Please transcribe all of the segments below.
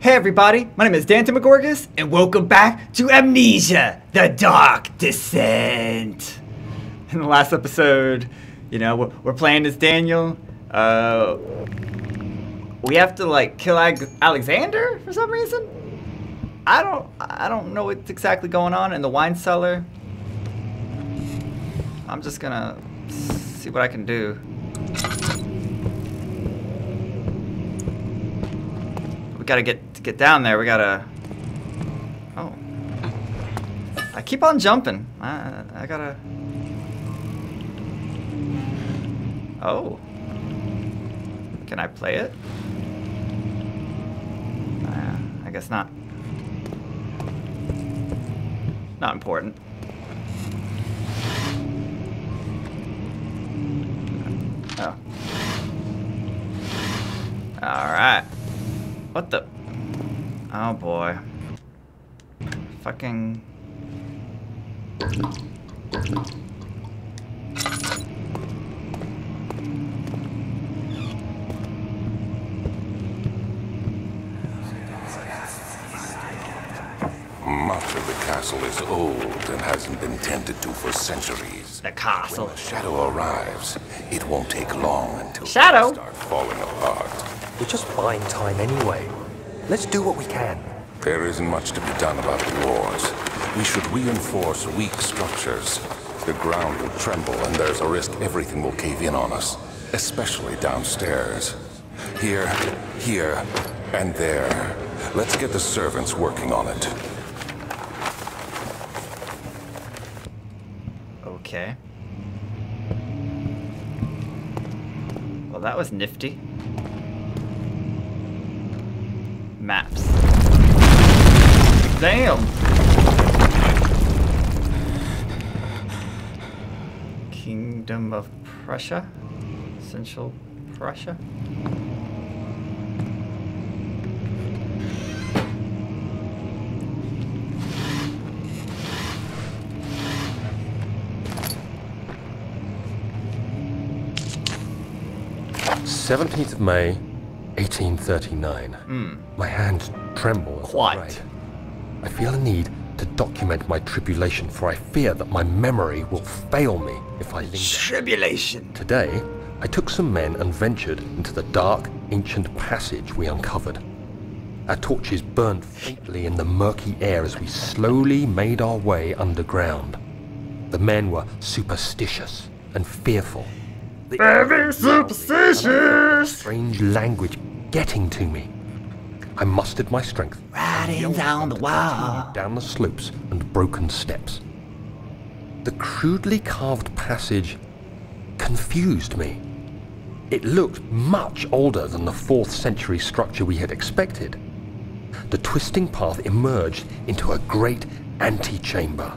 Hey everybody, my name is Dan Demogorgus, and welcome back to Amnesia, The Dark Descent. In the last episode, you know, we're, we're playing as Daniel. Uh, we have to like kill Alexander for some reason. I don't, I don't know what's exactly going on in the wine cellar. I'm just gonna see what I can do. We gotta get to get down there. We gotta. Oh. I keep on jumping. I, I gotta. Oh. Can I play it? Uh, I guess not. Not important. Oh. Alright. What the? Oh boy. Fucking. Much of the castle is old and hasn't been tended to for centuries. The castle. When the shadow arrives, it won't take long until Shadow? things start falling apart. We're just buying time anyway. Let's do what we can. There isn't much to be done about the walls. We should reinforce weak structures. The ground will tremble and there's a risk everything will cave in on us, especially downstairs. Here, here, and there. Let's get the servants working on it. Okay. Well, that was nifty. Maps. Damn! Kingdom of Prussia? Central Prussia? Seventeenth of May, 1839. My hands tremble. Quite. I feel a need to document my tribulation, for I fear that my memory will fail me if I linger. Tribulation! Today, I took some men and ventured into the dark, ancient passage we uncovered. Our torches burned faintly in the murky air as we slowly made our way underground. The men were superstitious and fearful. The Very superstitious! strange language getting to me. I mustered my strength Writings on the wall. down the slopes and broken steps. The crudely carved passage confused me. It looked much older than the 4th century structure we had expected. The twisting path emerged into a great antechamber.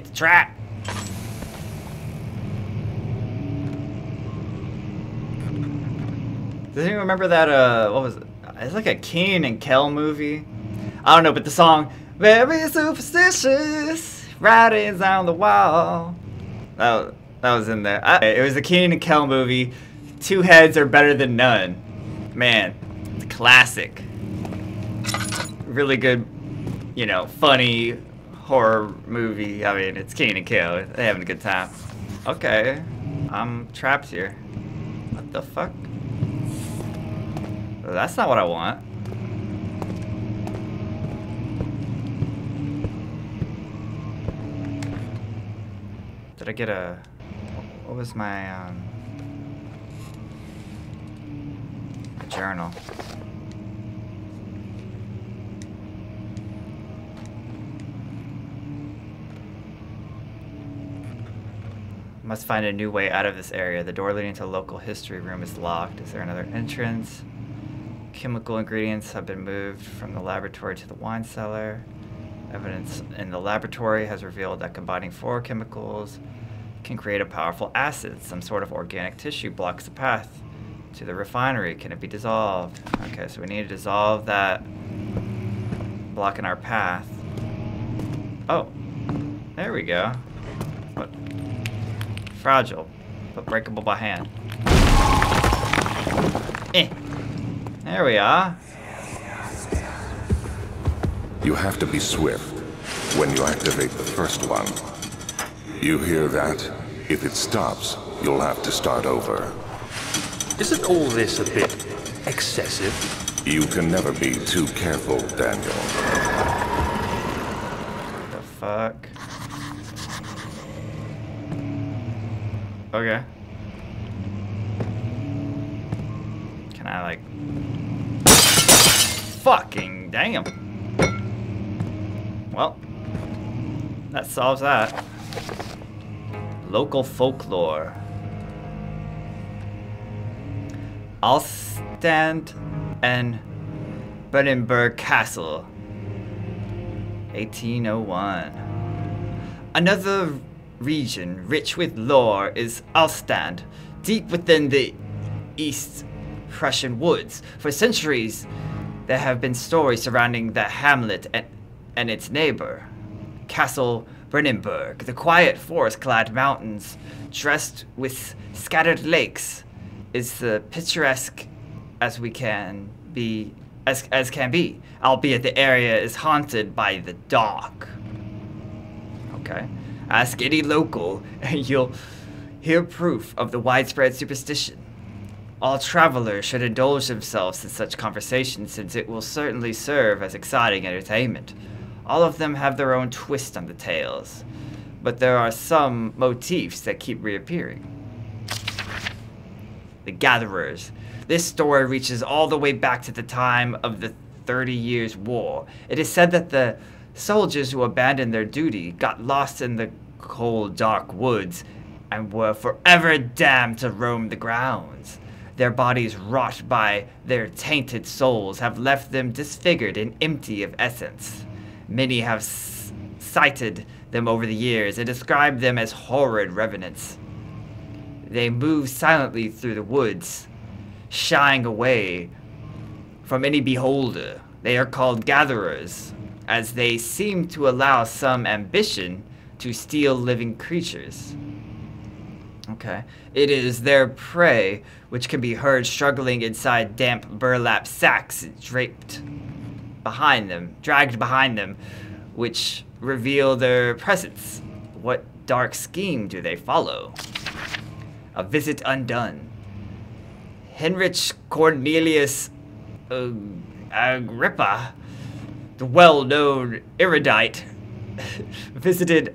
It's a trap! Does anyone remember that, uh, what was it? It's like a Kenan and Kel movie. I don't know, but the song, Very Superstitious, Writings on the Wall. That, that was in there. I, it was a Kenan and Kel movie. Two heads are better than none. Man, classic. Really good, you know, funny horror movie. I mean, it's Kenan and Kel. They're having a good time. Okay, I'm trapped here. What the fuck? That's not what I want. Did I get a... What was my, um... A journal. Must find a new way out of this area. The door leading to the local history room is locked. Is there another entrance? Chemical ingredients have been moved from the laboratory to the wine cellar. Evidence in the laboratory has revealed that combining four chemicals can create a powerful acid. Some sort of organic tissue blocks the path to the refinery. Can it be dissolved? Okay, so we need to dissolve that blocking our path. Oh, there we go. What? Fragile, but breakable by hand. Eh. There we are. You have to be swift when you activate the first one. You hear that? If it stops, you'll have to start over. Isn't all this a bit excessive? You can never be too careful, Daniel. The fuck? Okay. Can I like... Fucking damn. Well, that solves that. Local folklore. Alstand and Brennenburg Castle. 1801. Another region rich with lore is Alstand, deep within the East Prussian woods. For centuries, there have been stories surrounding the hamlet and, and its neighbor, Castle Brennenburg, the quiet forest-clad mountains dressed with scattered lakes, is the picturesque as we can be as, as can be, albeit the area is haunted by the dark. Okay. Ask any local, and you'll hear proof of the widespread superstition. All travelers should indulge themselves in such conversations since it will certainly serve as exciting entertainment. All of them have their own twist on the tales, but there are some motifs that keep reappearing. The Gatherers. This story reaches all the way back to the time of the Thirty Years' War. It is said that the soldiers who abandoned their duty got lost in the cold, dark woods and were forever damned to roam the grounds. Their bodies, wrought by their tainted souls, have left them disfigured and empty of essence. Many have sighted them over the years and described them as horrid revenants. They move silently through the woods, shying away from any beholder. They are called gatherers, as they seem to allow some ambition to steal living creatures. Okay. It is their prey, which can be heard struggling inside damp burlap sacks draped behind them, dragged behind them, which reveal their presence. What dark scheme do they follow? A visit undone. Heinrich Cornelius uh, Agrippa, the well-known erudite, visited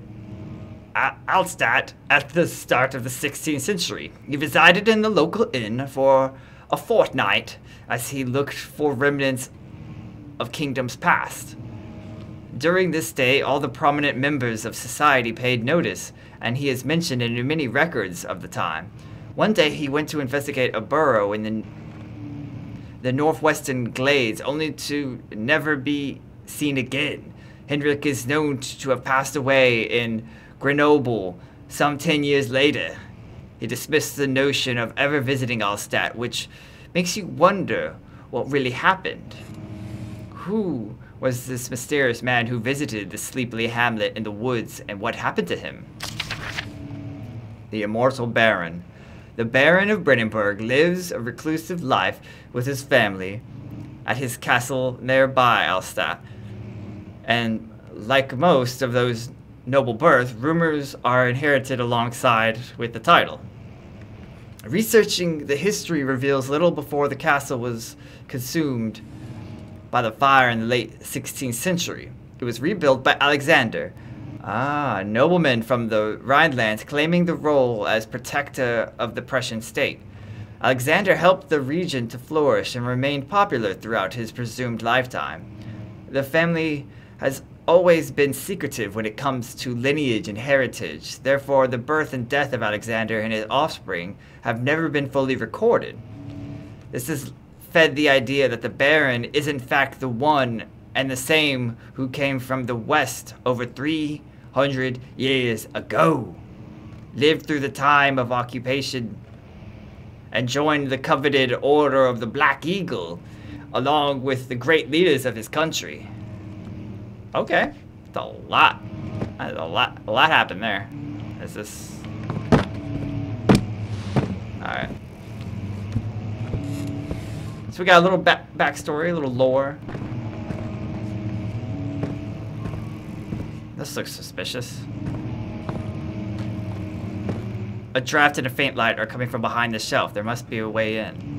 uh, A- Altstadt at the start of the 16th century. He resided in the local inn for a fortnight as he looked for remnants of kingdoms past. During this stay, all the prominent members of society paid notice, and he is mentioned in many records of the time. One day he went to investigate a burrow in the, the northwestern glades, only to never be seen again. Hendrik is known to have passed away in Grenoble some ten years later. He dismissed the notion of ever visiting Altstadt, which makes you wonder what really happened. Who was this mysterious man who visited the sleepy hamlet in the woods, and what happened to him? The immortal Baron. The Baron of Brennenburg lives a reclusive life with his family at his castle nearby Altstadt. And like most of those noble births, rumors are inherited alongside with the title. Researching the history reveals little before the castle was consumed by the fire in the late 16th century. It was rebuilt by Alexander, ah, a nobleman from the Rhineland claiming the role as protector of the Prussian state. Alexander helped the region to flourish and remained popular throughout his presumed lifetime. The family has always been secretive when it comes to lineage and heritage. Therefore, the birth and death of Alexander and his offspring have never been fully recorded. This has fed the idea that the Baron is in fact the one and the same who came from the West over 300 years ago, lived through the time of occupation, and joined the coveted Order of the Black Eagle, along with the great leaders of his country. Okay, it's a lot. That's a lot. A lot happened there. Is this? All right. So we got a little back backstory, a little lore. This looks suspicious. A draft and a faint light are coming from behind the shelf. There must be a way in.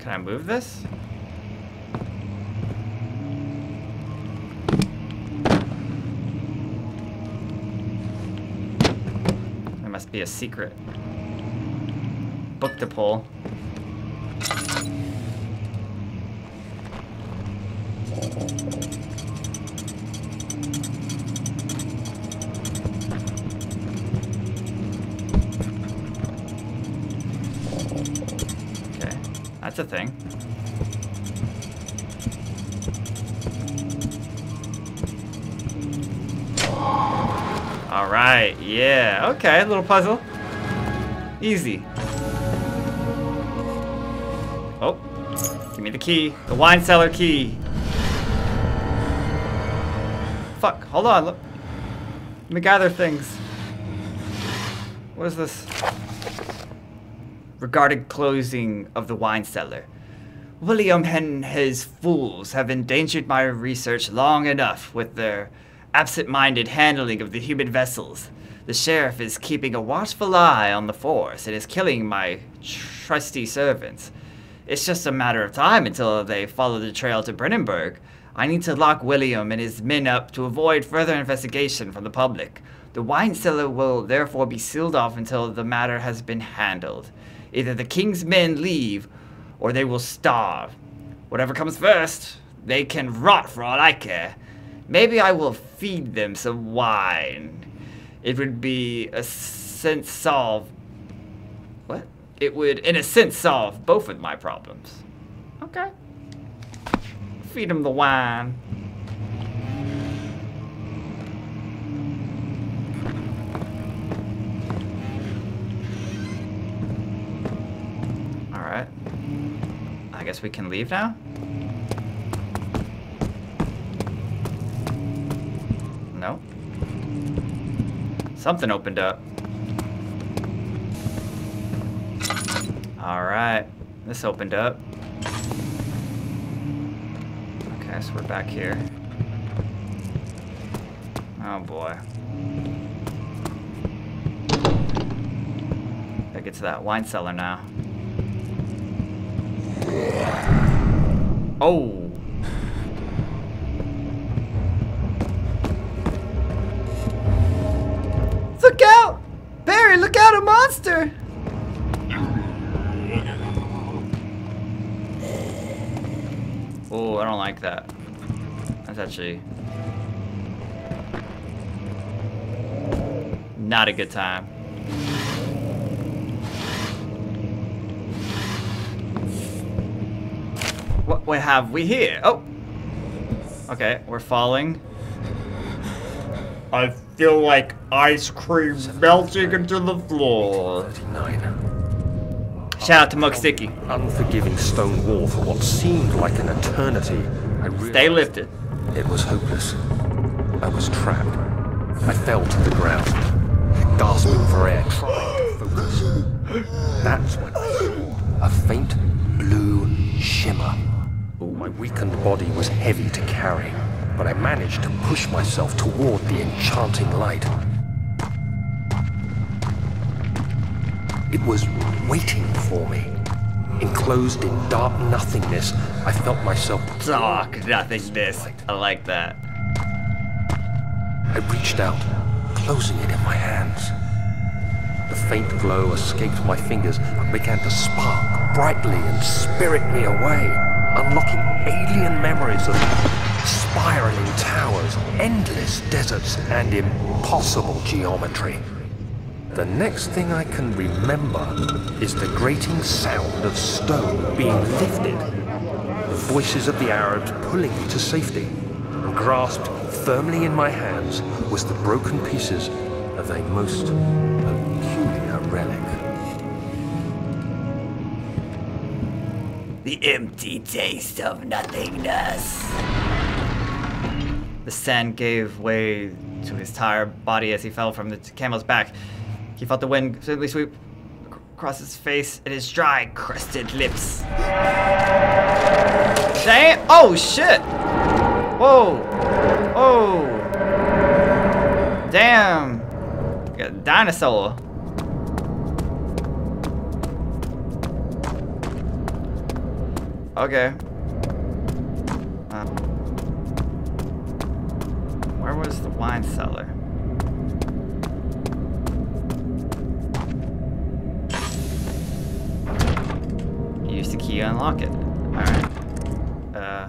Can I move this? Be a secret book to pull. Okay, that's a thing. Right, yeah, okay, a little puzzle. Easy. Oh, give me the key, the wine cellar key. Fuck, hold on, look. Let me gather things. What is this? Regarding closing of the wine cellar. William and his fools have endangered my research long enough with their absent-minded handling of the human vessels. The sheriff is keeping a watchful eye on the force and is killing my trusty servants. It's just a matter of time until they follow the trail to Brennenburg. I need to lock William and his men up to avoid further investigation from the public. The wine cellar will therefore be sealed off until the matter has been handled. Either the king's men leave or they will starve. Whatever comes first, they can rot for all I care. Maybe I will feed them some wine. It would be a sense solve. What? It would, in a sense, solve both of my problems. Okay. Feed them the wine. Alright. I guess we can leave now? Something opened up. Alright. This opened up. Okay, so we're back here. Oh boy. Gotta get to that wine cellar now. Oh! Look out! Barry, look out, a monster! Oh, I don't like that. That's actually not a good time. What, what have we here? Oh! Okay, we're falling. I feel like ice cream melting into the floor. 39. Shout out to Mug Sticky. Unforgiving stone wall for what seemed like an eternity. I Stay lifted. It was hopeless. I was trapped. I fell to the ground, gasping for air, trying to focus. That's when I saw a faint blue shimmer. My weakened body was heavy to carry, but I managed to push myself toward the enchanting light. It was waiting for me. Enclosed in dark nothingness, I felt myself Dark nothingness. I like that. I reached out, closing it in my hands. The faint glow escaped my fingers and began to spark brightly and spirit me away, unlocking alien memories of spiraling towers, endless deserts, and impossible geometry. The next thing I can remember is the grating sound of stone being lifted, the voices of the Arabs pulling me to safety, and grasped firmly in my hands was the broken pieces of a most peculiar relic. The empty taste of nothingness. The sand gave way to his tired body as he fell from the camel's back. He felt the wind suddenly sweep across his face and his dry, crusted lips. Damn! Oh shit! Whoa! Whoa! Damn! Got a dinosaur. Okay. Uh, where was the wine cellar? Key unlock it. Alright. Uh.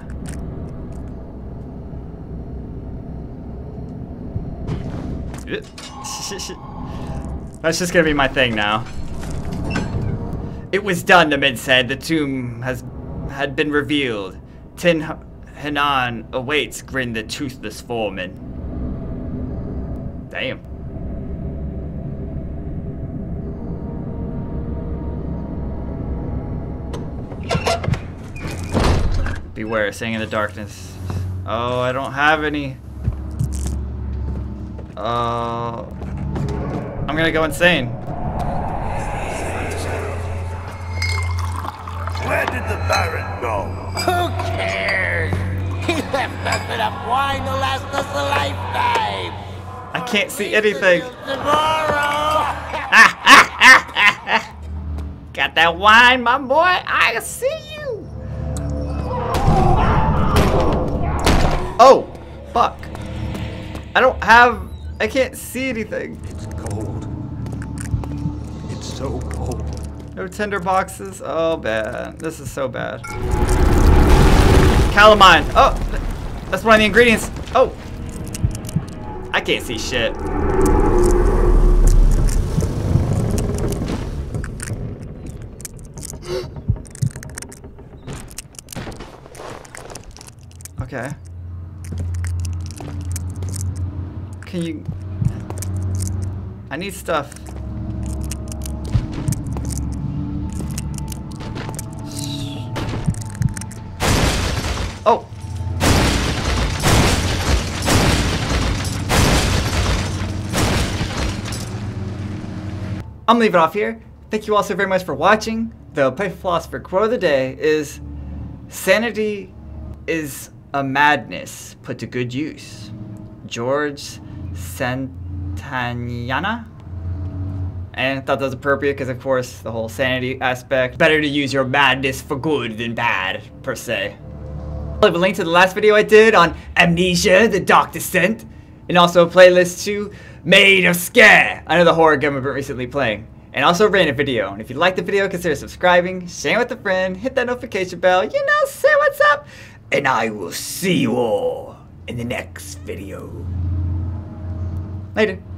That's just gonna be my thing now. It was done, the mid said. The tomb has had been revealed. Tin Hinan awaits, grinned the toothless foreman. Damn. Beware, saying in the darkness. Oh, I don't have any. Uh, I'm gonna go insane. Where did the Baron go? Who cares? He left us enough wine to last us a lifetime. I can't see anything. Tomorrow. Ah, ah, ah, Got that wine, my boy? I see you. Oh, fuck. I don't have. I can't see anything. It's cold. It's so cold. No tinder boxes. Oh, bad. This is so bad. Calamine. Oh, that's one of the ingredients. Oh. I can't see shit. Okay. Can you... I need stuff. Oh! I'm leaving off here. Thank you all so very much for watching. The Playful Philosopher quote of the day is Sanity is a madness put to good use. George Santayana? And I thought that was appropriate because, of course, the whole sanity aspect. Better to use your madness for good than bad, per se. I'll leave a link to the last video I did on Amnesia, the Dark Descent, and also a playlist to Maid of Sker, another horror game I've been recently playing. And also a random video. And if you liked the video, consider subscribing, sharing with a friend, hit that notification bell, you know, say what's up. And I will see you all in the next video. Later.